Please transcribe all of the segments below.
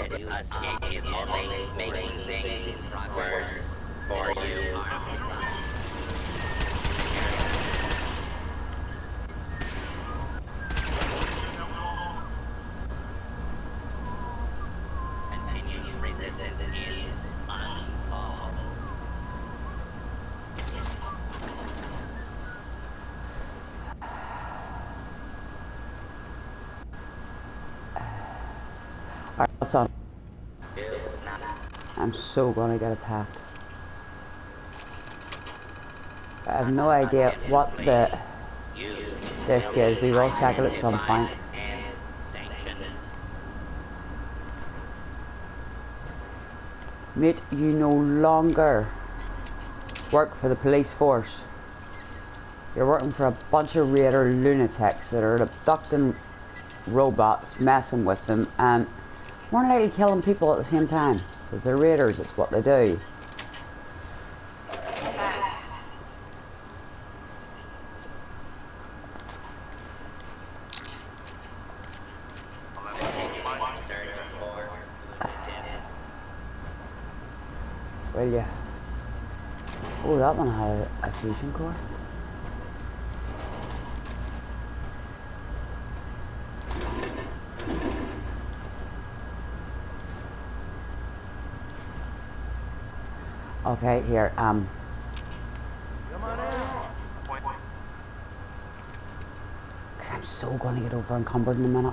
escape is only making things worse for you. Continued resistance is unlawful. Alright, what's? I'm so gonna get attacked. I have no idea what the disc is. We will check it at some point. Mate, you no longer work for the police force. You're working for a bunch of raider lunatics that are abducting robots, messing with them, and than likely killing people at the same time. Because they're raiders, it's what they do. Will ya? Oh, that one had a fusion core. Okay, here, um, cause I'm so gonna get over encumbered in a minute.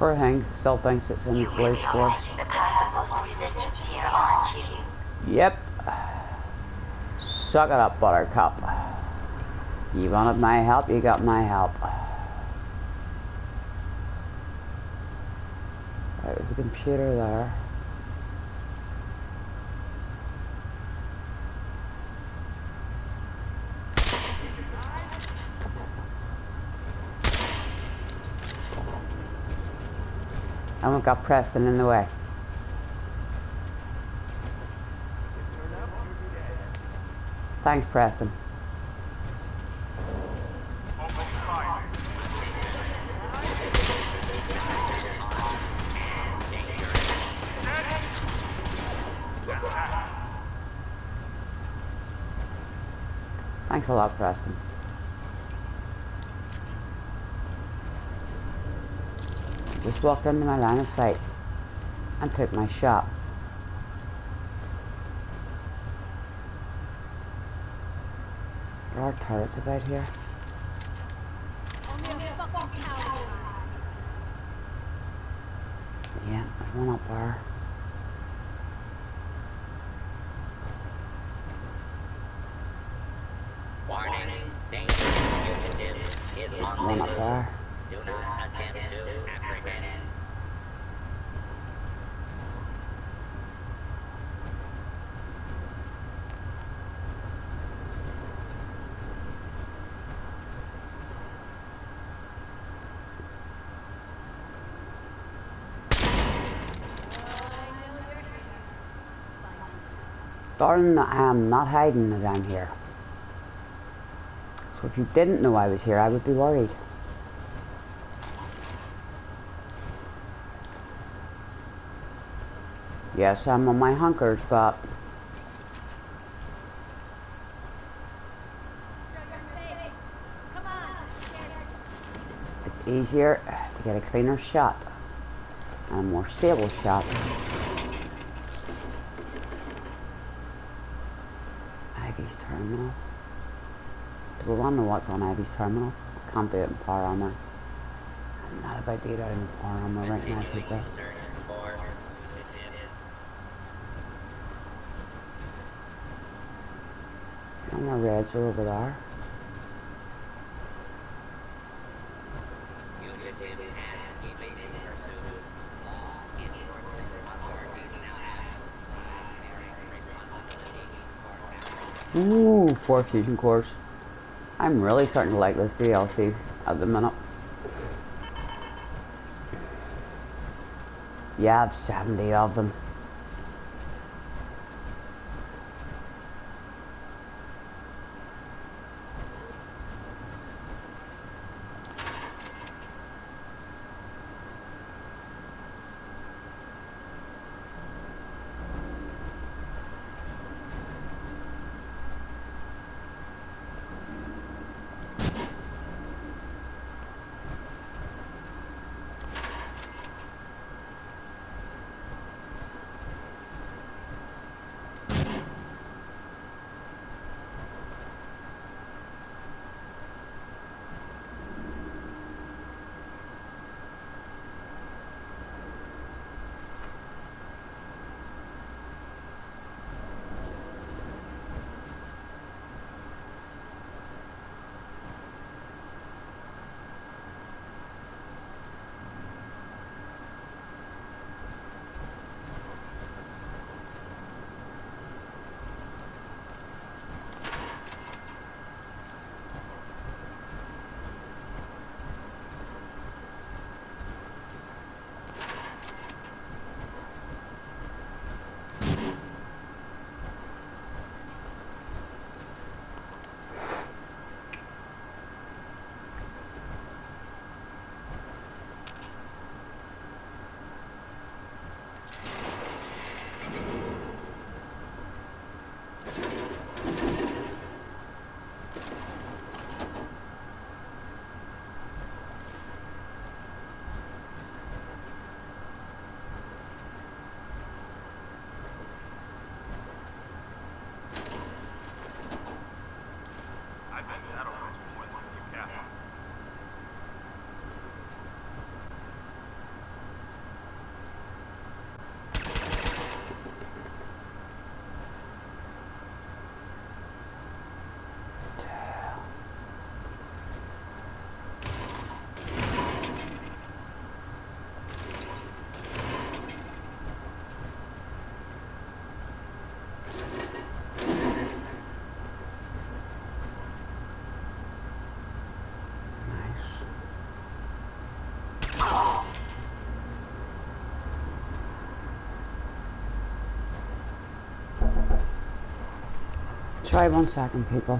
Poor Hank still thinks it's in the You police really are force. taking the path of most resistance here, aren't you? Yep. Suck it up, Buttercup. You wanted my help, you got my help. Right, there's a computer there. We've got Preston in the way. Thanks, Preston. Thanks a lot, Preston. Just walked into my line of sight and took my shot. There are turrets about here. Yeah, there's one up there. Warning, danger fugitive is on One the up there. Do not attempt to apprehend. Darling, I am not hiding that I'm here. So if you didn't know I was here, I would be worried. Yes, I'm on my hunkers, but it's easier to get a cleaner shot and a more stable shot. Ivey's terminal. Do we want to know what's on Ivey's terminal? Can't do it in power armor. I'm not about to get out in power armor right now, people. Search for And my reds are over there. Ooh, four fusion cores. I'm really starting to like this DLC at the minute. Yeah, I have 70 of them. Try one second, people.